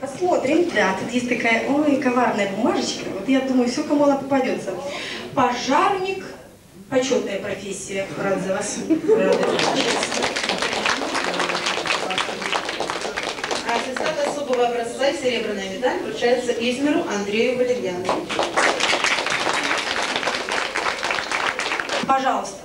Посмотрим. Да, тут есть такая, ой, коварная бумажечка. Вот я думаю, все, кому она попадется. Пожарник, почетная профессия. Рад за вас. Рада. Аттестат особого образца и серебряная медаль вручается Измеру Андрею Валерьяновичу. Пожалуйста.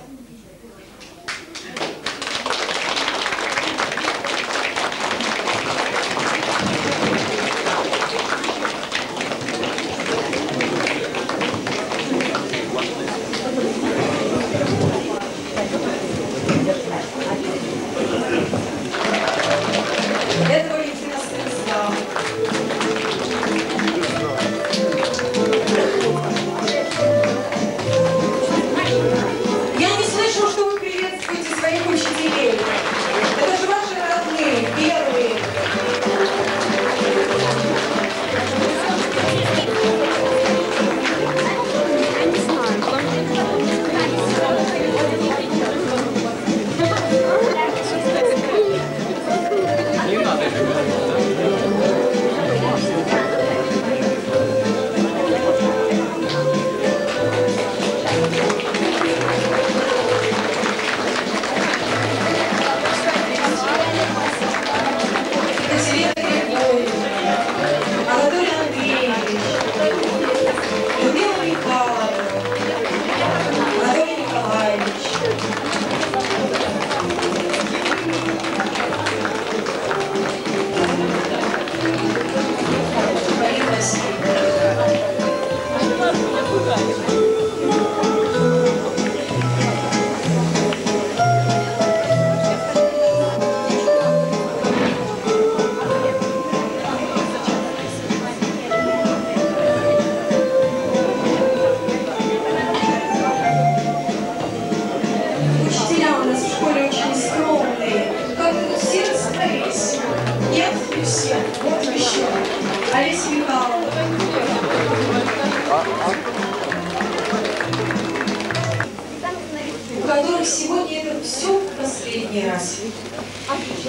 Сегодня это все в последний раз.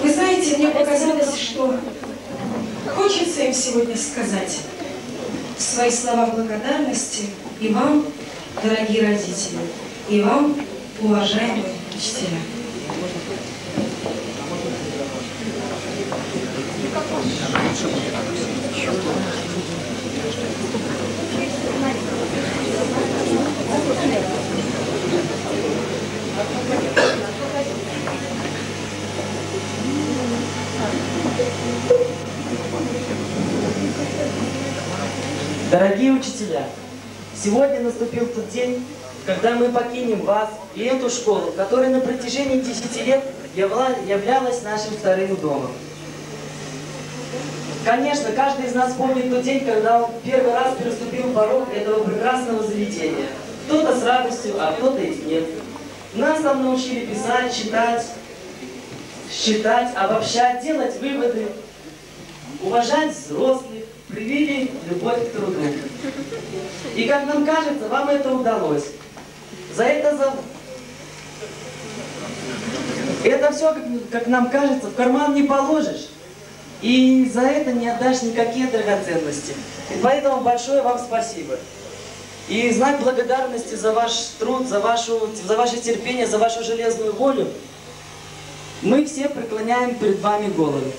Вы знаете, мне показалось, что хочется им сегодня сказать свои слова благодарности и вам, дорогие родители, и вам, уважаемые учителя. Дорогие учителя, сегодня наступил тот день, когда мы покинем вас и эту школу, которая на протяжении 10 лет являлась нашим вторым домом. Конечно, каждый из нас помнит тот день, когда он первый раз переступил порог этого прекрасного заведения. Кто-то с радостью, а кто-то и нет. Нас там научили писать, читать, считать, обобщать, делать выводы, уважать взрослых, привили любовь к труду. И как нам кажется, вам это удалось. За это за... Это все, как, нам кажется, в карман не положишь. И за это не отдашь никакие драгоценности. И поэтому большое вам спасибо. И знак благодарности за ваш труд, за, вашу, за ваше терпение, за вашу железную волю, мы все преклоняем перед вами головы.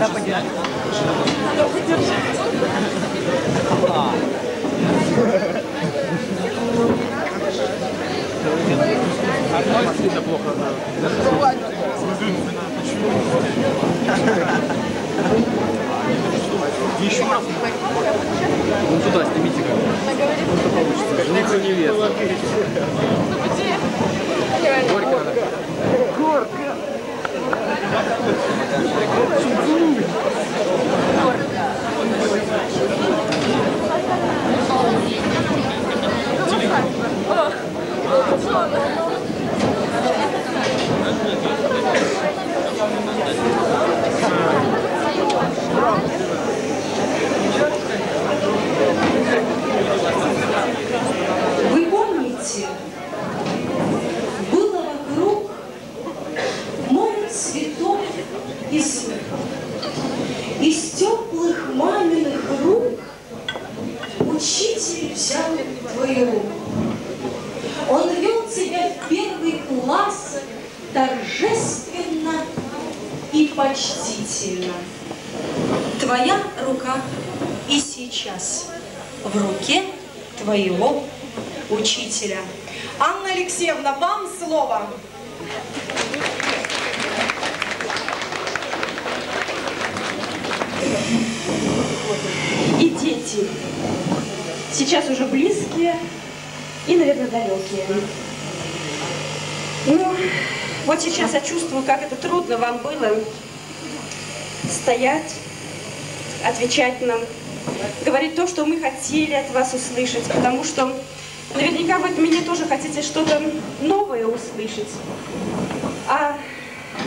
Да, понятно. Арнольд сильно плохо знает. Еще раз. Ну туда снимите как. Что получится. Жених и невеста. Учитель взял твою руку. Он вел тебя в первый класс торжественно и почтительно. Твоя рука и сейчас в руке твоего учителя. Анна Алексеевна, вам слово. и дети. Сейчас уже близкие и, наверное, далекие. Ну, вот сейчас я чувствую, как это трудно вам было стоять, отвечать нам, говорить то, что мы хотели от вас услышать, потому что наверняка вы от меня тоже хотите что-то новое услышать. А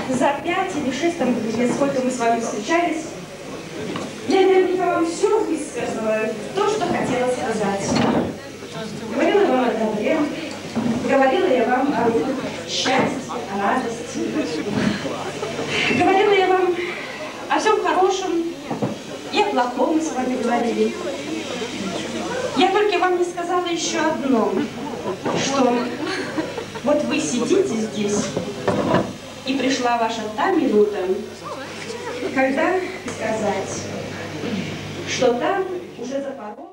за пять или шесть там, сколько мы с вами встречались, я наверняка вам все высказала, то, что хотела сказать. Говорила вам о добре, говорила я вам о счастье, о радости. Говорила я вам о всем хорошем и о плохом мы с вами говорили. Я только вам не сказала еще одно, что вот вы сидите здесь, и пришла ваша та минута, когда сказать, что там уже за порогом